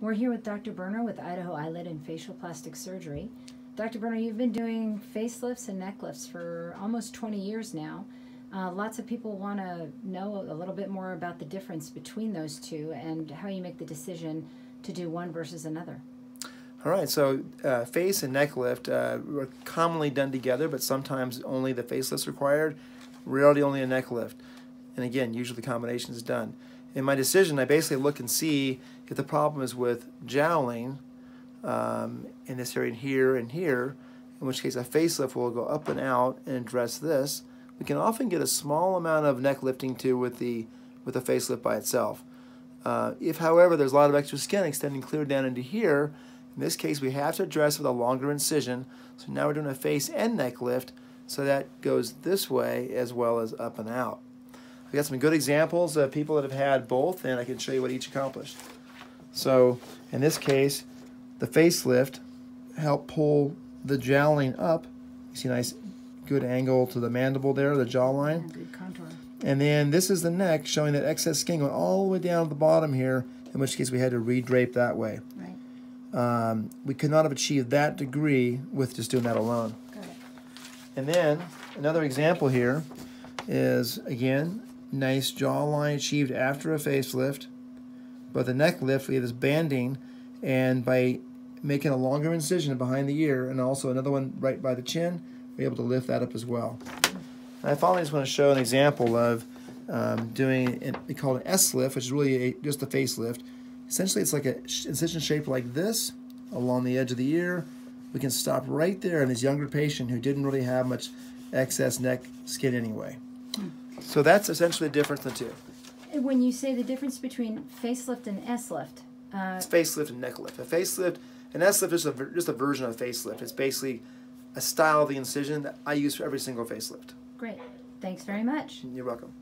We're here with Dr. Boerner with Idaho Eyelid and Facial Plastic Surgery. Dr. Boerner, you've been doing facelifts and neck lifts for almost 20 years now. Uh, lots of people want to know a little bit more about the difference between those two and how you make the decision to do one versus another. All right, so uh, face and neck lift uh, are commonly done together, but sometimes only the facelift's required, rarely only a neck lift. And again, usually the combination is done. In my decision, I basically look and see if the problem is with jowling um, in this area here and here, in which case a facelift will go up and out and address this. We can often get a small amount of neck lifting too with the with the facelift by itself. Uh, if, however, there's a lot of extra skin extending clear down into here, in this case we have to address with a longer incision. So now we're doing a face and neck lift, so that goes this way as well as up and out. We got some good examples of people that have had both, and I can show you what each accomplished. So in this case, the facelift helped pull the jowling up. You see a nice good angle to the mandible there, the jawline. Good contour. And then this is the neck showing that excess skin went all the way down to the bottom here, in which case we had to redrape that way. Right. Um, we could not have achieved that degree with just doing that alone. Got it. And then another example here is again nice jawline achieved after a facelift, but the neck lift we have this banding, and by making a longer incision behind the ear and also another one right by the chin, we're able to lift that up as well. And I finally just want to show an example of um, doing an, we call it an S lift, which is really a, just a facelift. Essentially, it's like a incision shape like this along the edge of the ear. We can stop right there in this younger patient who didn't really have much excess neck skin anyway. So that's essentially the difference in the two. When you say the difference between facelift and S lift, uh, It's facelift and neck lift. A facelift, an S lift is a, just a version of facelift. It's basically a style of the incision that I use for every single facelift. great. Thanks very much. You're welcome.